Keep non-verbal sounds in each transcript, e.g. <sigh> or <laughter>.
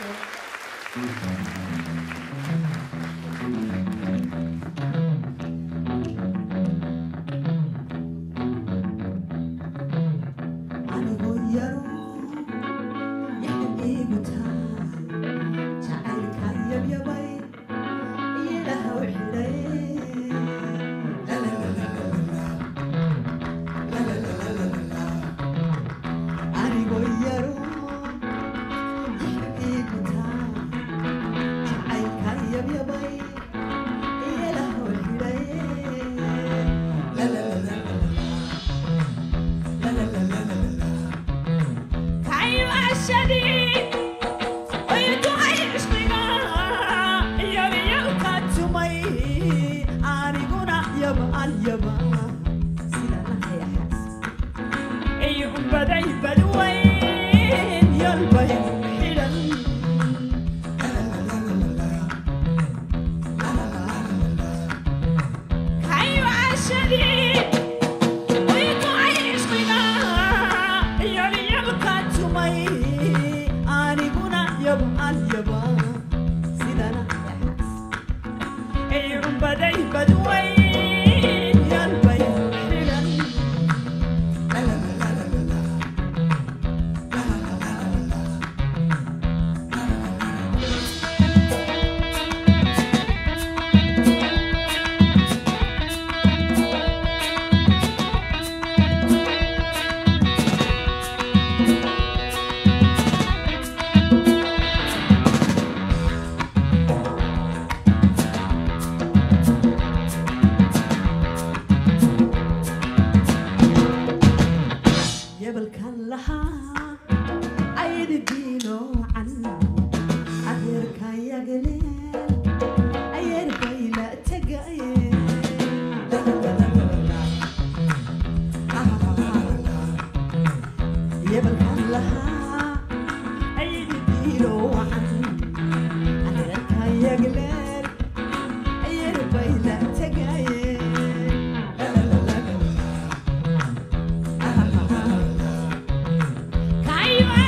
Thank you.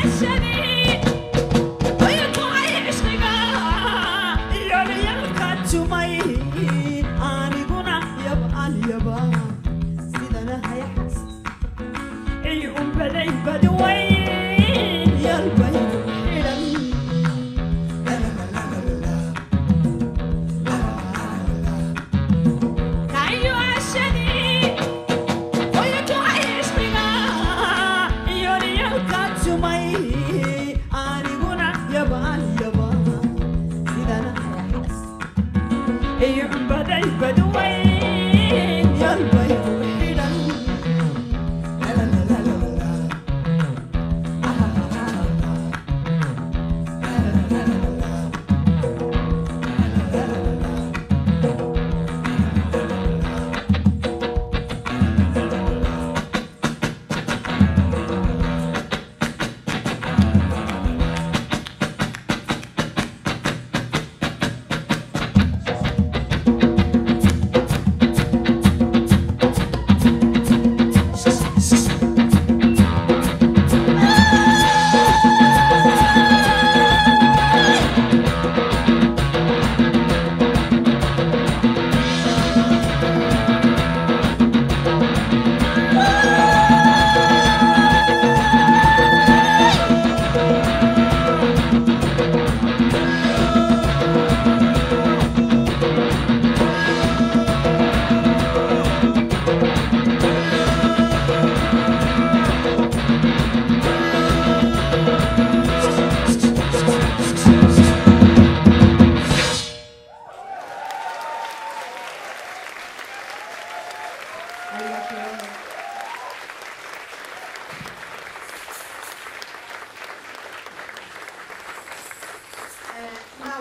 Deixa-me ไม่อา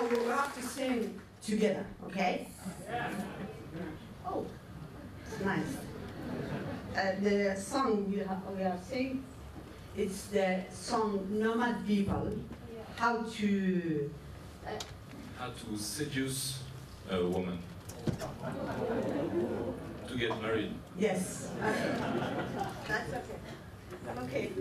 people how to have to sing together, okay? Oh nice. uh, the song you have we have sing it's the song Normal People how to How to seduce a woman to get married. Yes. <laughs> That's okay. That's okay. Okay.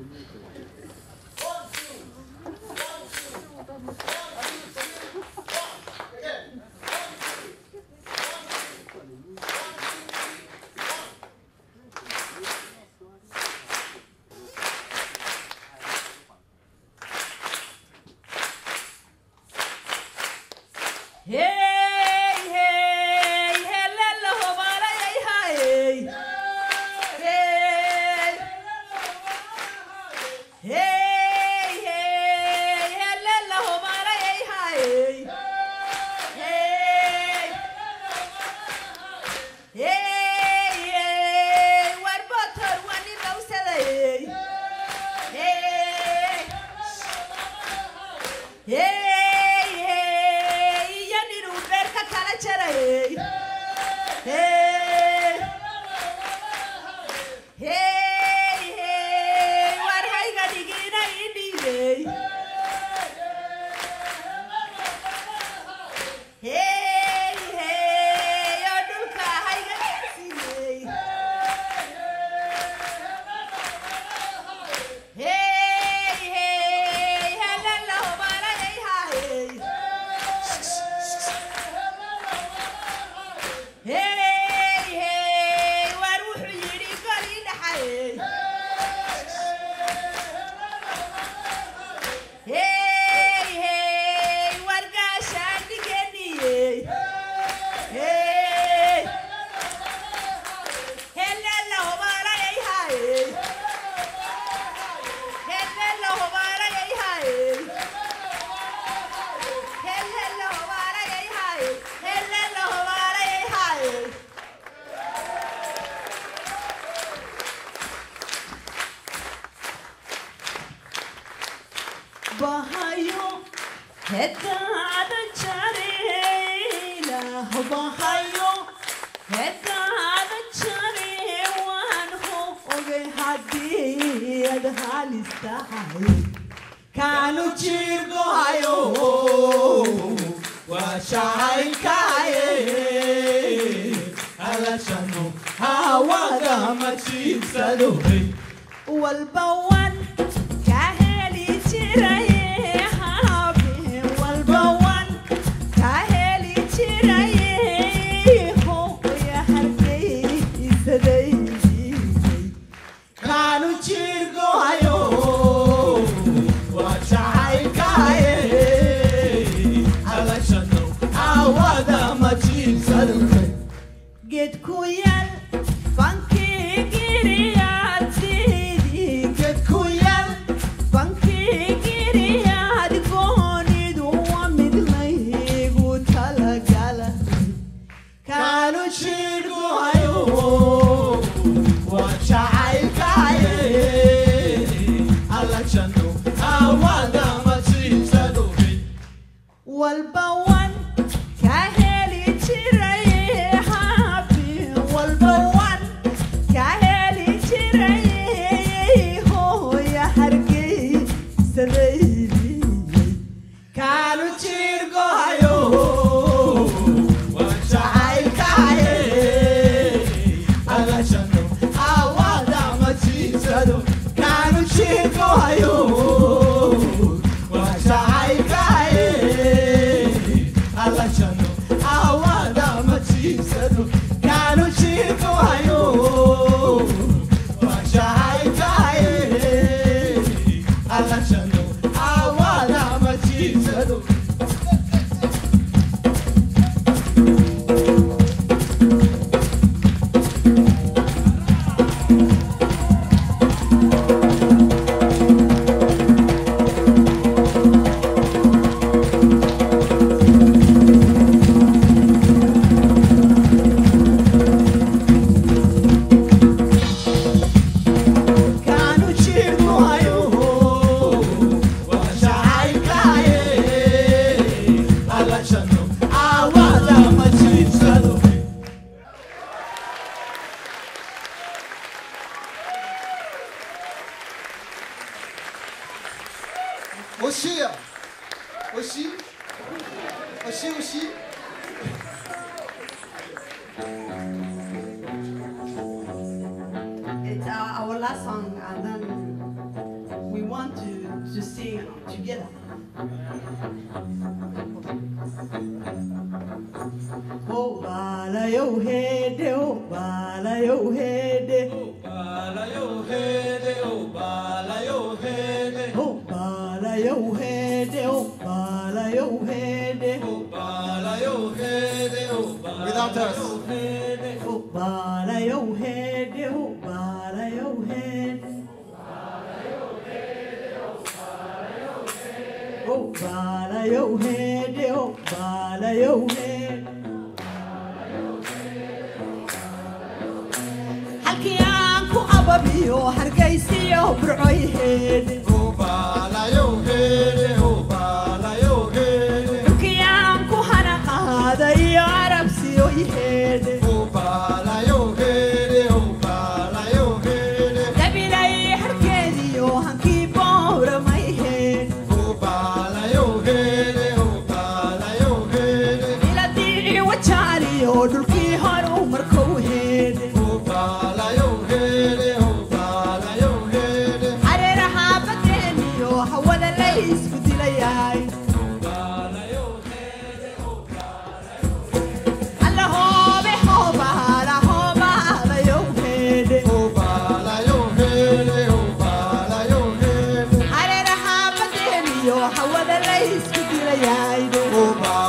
hayo heta ada chare la hoba hayo heta ada chare wan ho oge hadi ad halista hayo kanu chirgo hayo wa shain kaye ala shanu hawaga machim sadohe والبوان كاهلي تراي masiibsado hede o bala yo bala yo bala yo bala yo bala yo bala yo bala without us. bala yo bala yo Oh, bala yo oh, bala yo. شعبيو حرقيسيو برعيهيني وبالا يوهيني وبالا يوهيني تركيان كوهانا قادا إيو عرب سيو يهيني وبالا يوهيني وبالا يوهيني دبيلاي حركيني يوهان كيبو رميهيني وبالا يوهيني وبالا يوهيني إلا ديعي وجاري يودلكي Oh my.